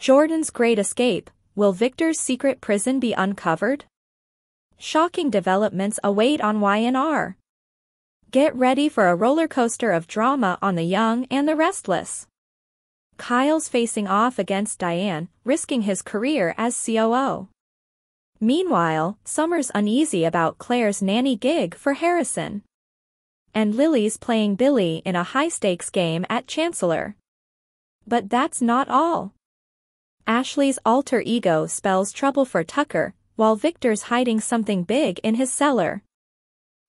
Jordan's great escape, will Victor's secret prison be uncovered? Shocking developments await on Y&R. Get ready for a roller coaster of drama on the young and the restless. Kyle's facing off against Diane, risking his career as COO. Meanwhile, Summer's uneasy about Claire's nanny gig for Harrison. And Lily's playing Billy in a high-stakes game at Chancellor. But that's not all. Ashley's alter ego spells trouble for Tucker, while Victor's hiding something big in his cellar.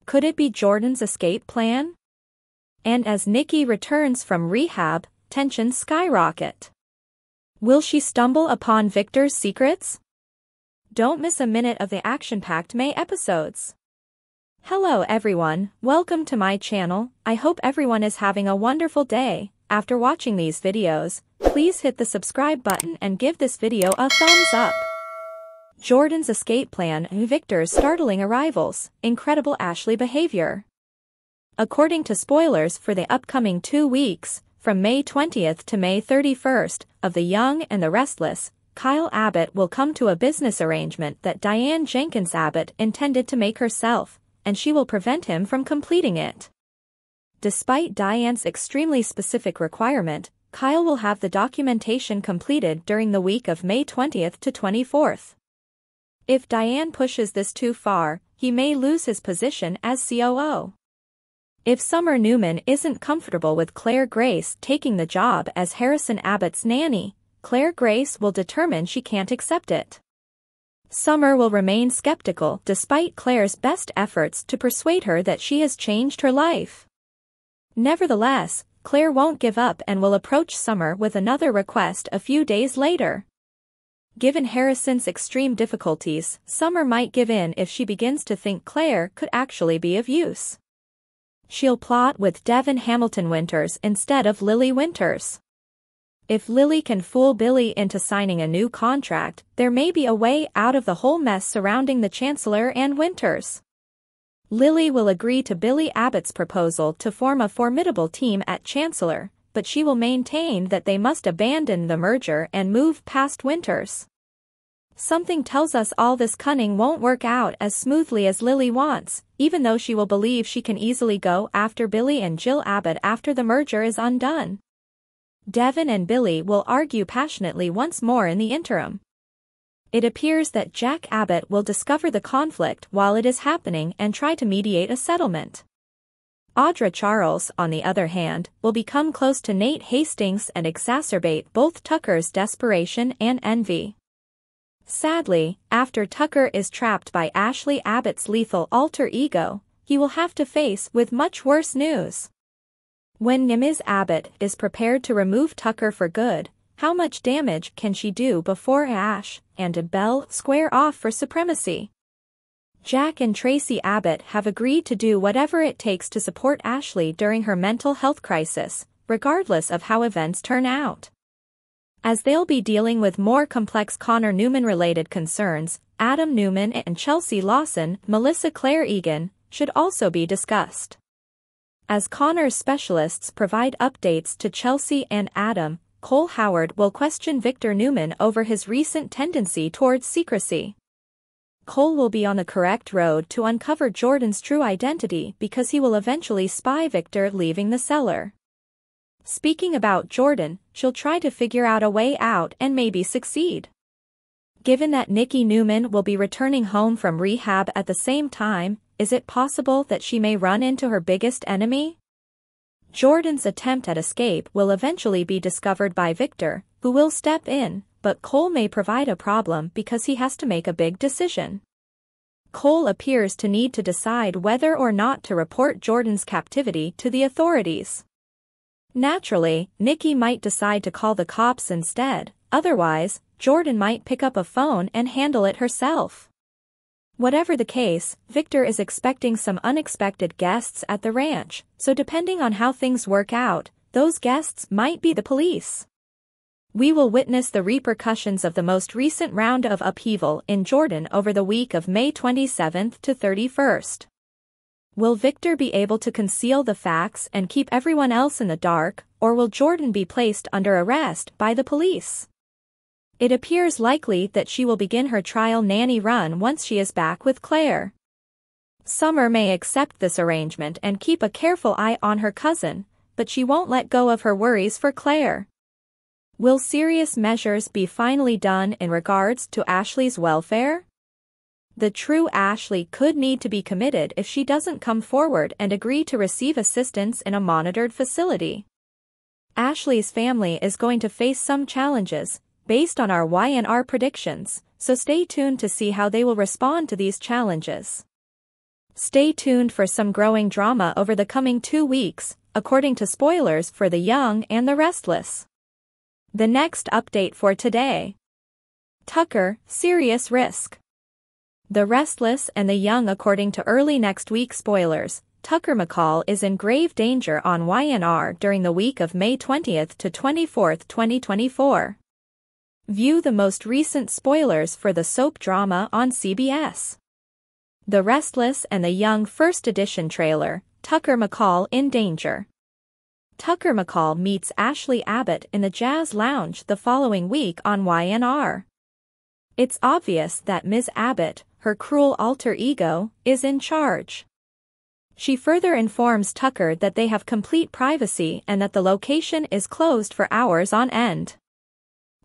Could it be Jordan's escape plan? And as Nikki returns from rehab, tensions skyrocket. Will she stumble upon Victor's secrets? Don't miss a minute of the action-packed May episodes. Hello everyone, welcome to my channel, I hope everyone is having a wonderful day. After watching these videos, please hit the subscribe button and give this video a thumbs up. Jordan's escape plan Victor's startling arrivals, incredible Ashley behavior. According to spoilers for the upcoming two weeks, from May 20th to May 31st, of The Young and the Restless, Kyle Abbott will come to a business arrangement that Diane Jenkins Abbott intended to make herself, and she will prevent him from completing it. Despite Diane's extremely specific requirement, Kyle will have the documentation completed during the week of May 20th to 24th. If Diane pushes this too far, he may lose his position as COO. If Summer Newman isn't comfortable with Claire Grace taking the job as Harrison Abbott's nanny, Claire Grace will determine she can't accept it. Summer will remain skeptical despite Claire's best efforts to persuade her that she has changed her life. Nevertheless, Claire won't give up and will approach Summer with another request a few days later. Given Harrison's extreme difficulties, Summer might give in if she begins to think Claire could actually be of use. She'll plot with Devon Hamilton Winters instead of Lily Winters. If Lily can fool Billy into signing a new contract, there may be a way out of the whole mess surrounding the Chancellor and Winters. Lily will agree to Billy Abbott's proposal to form a formidable team at Chancellor, but she will maintain that they must abandon the merger and move past Winters. Something tells us all this cunning won't work out as smoothly as Lily wants, even though she will believe she can easily go after Billy and Jill Abbott after the merger is undone. Devon and Billy will argue passionately once more in the interim. It appears that Jack Abbott will discover the conflict while it is happening and try to mediate a settlement. Audra Charles, on the other hand, will become close to Nate Hastings and exacerbate both Tucker's desperation and envy. Sadly, after Tucker is trapped by Ashley Abbott's lethal alter ego, he will have to face with much worse news. When Nimiz Abbott is prepared to remove Tucker for good, how much damage can she do before Ash and Belle square off for supremacy? Jack and Traci Abbott have agreed to do whatever it takes to support Ashley during her mental health crisis, regardless of how events turn out. As they'll be dealing with more complex Connor Newman-related concerns, Adam Newman and Chelsea Lawson, Melissa Claire Egan, should also be discussed. As Connor's specialists provide updates to Chelsea and Adam, Cole Howard will question Victor Newman over his recent tendency towards secrecy. Cole will be on the correct road to uncover Jordan's true identity because he will eventually spy Victor leaving the cellar. Speaking about Jordan, she'll try to figure out a way out and maybe succeed. Given that Nikki Newman will be returning home from rehab at the same time, is it possible that she may run into her biggest enemy? Jordan's attempt at escape will eventually be discovered by Victor, who will step in, but Cole may provide a problem because he has to make a big decision. Cole appears to need to decide whether or not to report Jordan's captivity to the authorities. Naturally, Nikki might decide to call the cops instead, otherwise, Jordan might pick up a phone and handle it herself. Whatever the case, Victor is expecting some unexpected guests at the ranch, so depending on how things work out, those guests might be the police. We will witness the repercussions of the most recent round of upheaval in Jordan over the week of May 27th to 31st. Will Victor be able to conceal the facts and keep everyone else in the dark, or will Jordan be placed under arrest by the police? It appears likely that she will begin her trial nanny run once she is back with Claire. Summer may accept this arrangement and keep a careful eye on her cousin, but she won't let go of her worries for Claire. Will serious measures be finally done in regards to Ashley's welfare? The true Ashley could need to be committed if she doesn't come forward and agree to receive assistance in a monitored facility. Ashley's family is going to face some challenges, based on our Y&R predictions, so stay tuned to see how they will respond to these challenges. Stay tuned for some growing drama over the coming two weeks, according to spoilers for The Young and the Restless. The next update for today. Tucker, serious risk. The Restless and the Young according to early next week spoilers, Tucker McCall is in grave danger on Y&R during the week of May 20th to 24th, 2024. View the most recent spoilers for the soap drama on CBS. The Restless and the Young First Edition trailer, Tucker McCall in Danger. Tucker McCall meets Ashley Abbott in the Jazz Lounge the following week on Y&R. It's obvious that Ms. Abbott, her cruel alter ego, is in charge. She further informs Tucker that they have complete privacy and that the location is closed for hours on end.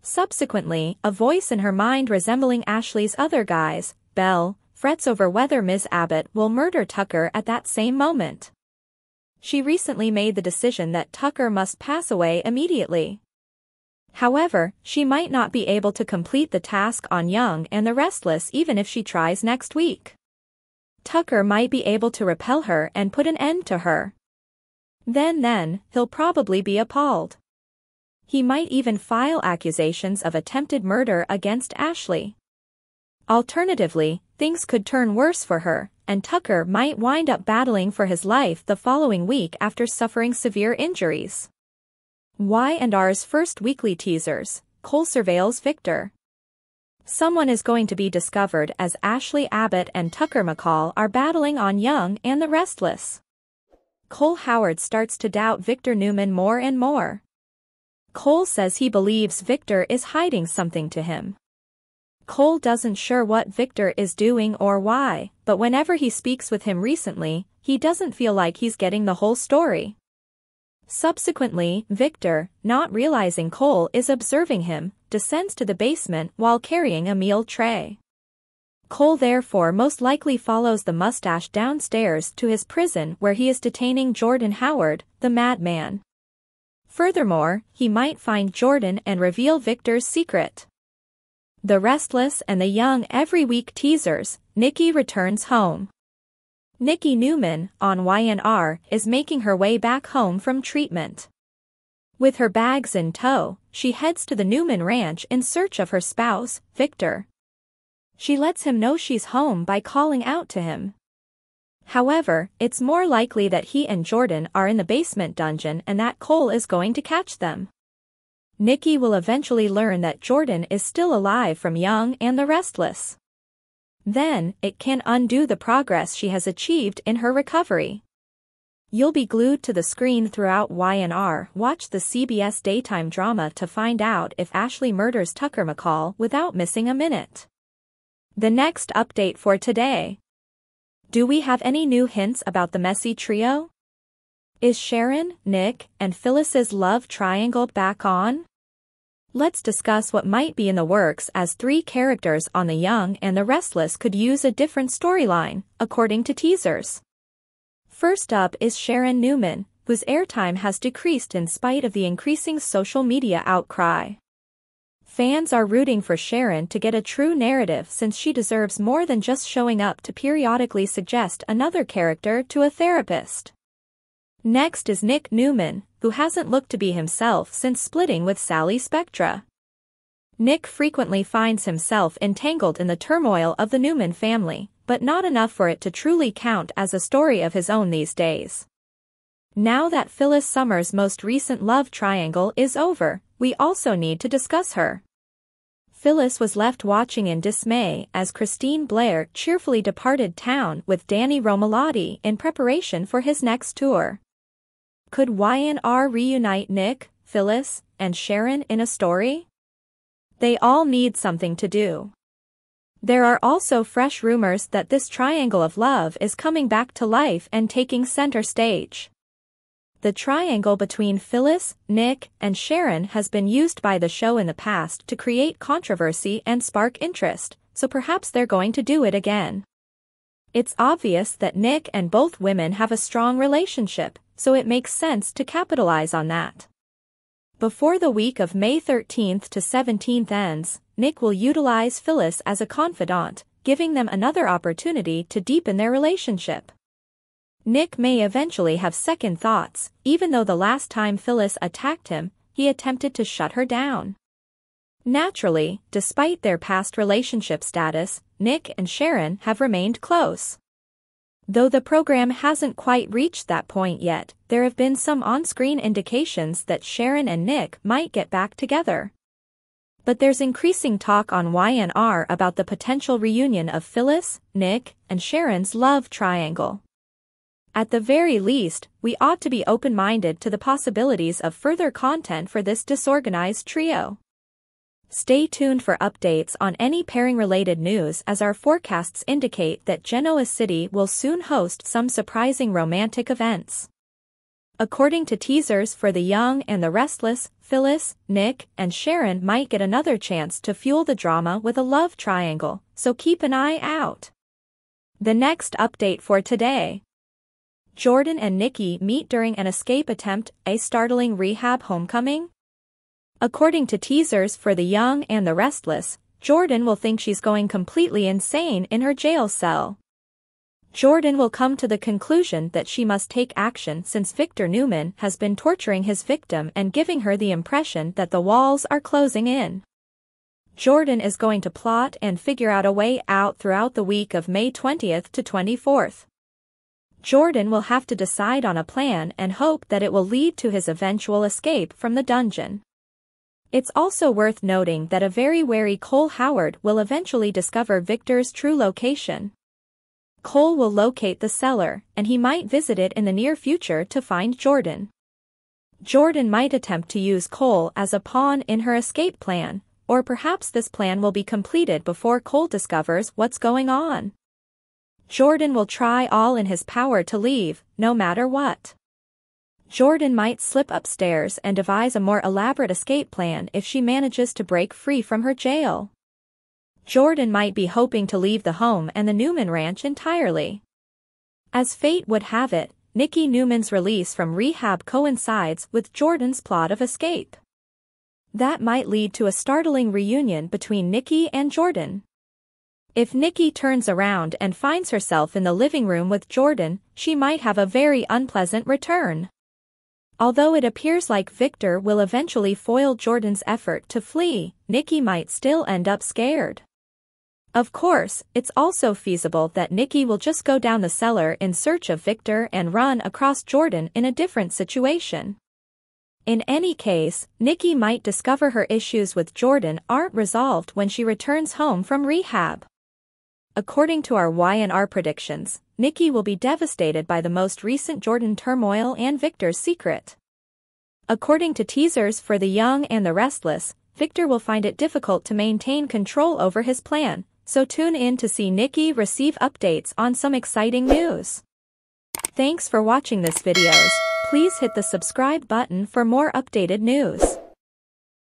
Subsequently, a voice in her mind resembling Ashley's other guise, Belle, frets over whether Ms. Abbott will murder Tucker at that same moment. She recently made the decision that Tucker must pass away immediately. However, she might not be able to complete the task on Young and the Restless even if she tries next week. Tucker might be able to repel her and put an end to her. Then then, he'll probably be appalled. He might even file accusations of attempted murder against Ashley. Alternatively, things could turn worse for her, and Tucker might wind up battling for his life the following week after suffering severe injuries. Y&R's first weekly teasers, Cole surveils Victor. Someone is going to be discovered as Ashley Abbott and Tucker McCall are battling on Young and the Restless. Cole Howard starts to doubt Victor Newman more and more. Cole says he believes Victor is hiding something to him. Cole doesn't sure what Victor is doing or why, but whenever he speaks with him recently, he doesn't feel like he's getting the whole story. Subsequently, Victor, not realizing Cole is observing him, descends to the basement while carrying a meal tray. Cole therefore most likely follows the mustache downstairs to his prison where he is detaining Jordan Howard, the madman. Furthermore, he might find Jordan and reveal Victor's secret. The Restless and the Young every week teasers, Nikki returns home. Nikki Newman, on Y&R, is making her way back home from treatment. With her bags in tow, she heads to the Newman ranch in search of her spouse, Victor. She lets him know she's home by calling out to him. However, it's more likely that he and Jordan are in the basement dungeon and that Cole is going to catch them. Nikki will eventually learn that Jordan is still alive from Young and the Restless. Then, it can undo the progress she has achieved in her recovery. You'll be glued to the screen throughout Y&R. Watch the CBS daytime drama to find out if Ashley murders Tucker McCall without missing a minute. The next update for today. Do we have any new hints about the messy trio? Is Sharon, Nick, and Phyllis's love triangle back on? Let's discuss what might be in the works as three characters on The Young and the Restless could use a different storyline, according to teasers. First up is Sharon Newman, whose airtime has decreased in spite of the increasing social media outcry. Fans are rooting for Sharon to get a true narrative since she deserves more than just showing up to periodically suggest another character to a therapist. Next is Nick Newman, who hasn't looked to be himself since splitting with Sally Spectra. Nick frequently finds himself entangled in the turmoil of the Newman family, but not enough for it to truly count as a story of his own these days. Now that Phyllis Summers' most recent love triangle is over, we also need to discuss her. Phyllis was left watching in dismay as Christine Blair cheerfully departed town with Danny Romalotti in preparation for his next tour. Could Y&R reunite Nick, Phyllis, and Sharon in a story? They all need something to do. There are also fresh rumors that this triangle of love is coming back to life and taking center stage. The triangle between Phyllis, Nick, and Sharon has been used by the show in the past to create controversy and spark interest, so perhaps they're going to do it again. It's obvious that Nick and both women have a strong relationship, so it makes sense to capitalize on that. Before the week of May 13th to 17th ends, Nick will utilize Phyllis as a confidant, giving them another opportunity to deepen their relationship. Nick may eventually have second thoughts, even though the last time Phyllis attacked him, he attempted to shut her down. Naturally, despite their past relationship status, Nick and Sharon have remained close. Though the program hasn't quite reached that point yet, there have been some on-screen indications that Sharon and Nick might get back together. But there's increasing talk on Y&R about the potential reunion of Phyllis, Nick, and Sharon's love triangle. At the very least, we ought to be open-minded to the possibilities of further content for this disorganized trio. Stay tuned for updates on any pairing-related news as our forecasts indicate that Genoa City will soon host some surprising romantic events. According to teasers for The Young and the Restless, Phyllis, Nick, and Sharon might get another chance to fuel the drama with a love triangle, so keep an eye out. The next update for today. Jordan and Nikki meet during an escape attempt, a startling rehab homecoming? According to teasers for The Young and the Restless, Jordan will think she's going completely insane in her jail cell. Jordan will come to the conclusion that she must take action since Victor Newman has been torturing his victim and giving her the impression that the walls are closing in. Jordan is going to plot and figure out a way out throughout the week of May 20th to 24th. Jordan will have to decide on a plan and hope that it will lead to his eventual escape from the dungeon. It's also worth noting that a very wary Cole Howard will eventually discover Victor's true location. Cole will locate the cellar, and he might visit it in the near future to find Jordan. Jordan might attempt to use Cole as a pawn in her escape plan, or perhaps this plan will be completed before Cole discovers what's going on. Jordan will try all in his power to leave, no matter what. Jordan might slip upstairs and devise a more elaborate escape plan if she manages to break free from her jail. Jordan might be hoping to leave the home and the Newman ranch entirely. As fate would have it, Nikki Newman's release from rehab coincides with Jordan's plot of escape. That might lead to a startling reunion between Nikki and Jordan. If Nikki turns around and finds herself in the living room with Jordan, she might have a very unpleasant return. Although it appears like Victor will eventually foil Jordan's effort to flee, Nikki might still end up scared. Of course, it's also feasible that Nikki will just go down the cellar in search of Victor and run across Jordan in a different situation. In any case, Nikki might discover her issues with Jordan aren't resolved when she returns home from rehab. According to our Y&R predictions, Nikki will be devastated by the most recent Jordan turmoil and Victor's secret. According to teasers for The Young and the Restless, Victor will find it difficult to maintain control over his plan, so tune in to see Nikki receive updates on some exciting news. Thanks for watching this videos, please hit the subscribe button for more updated news.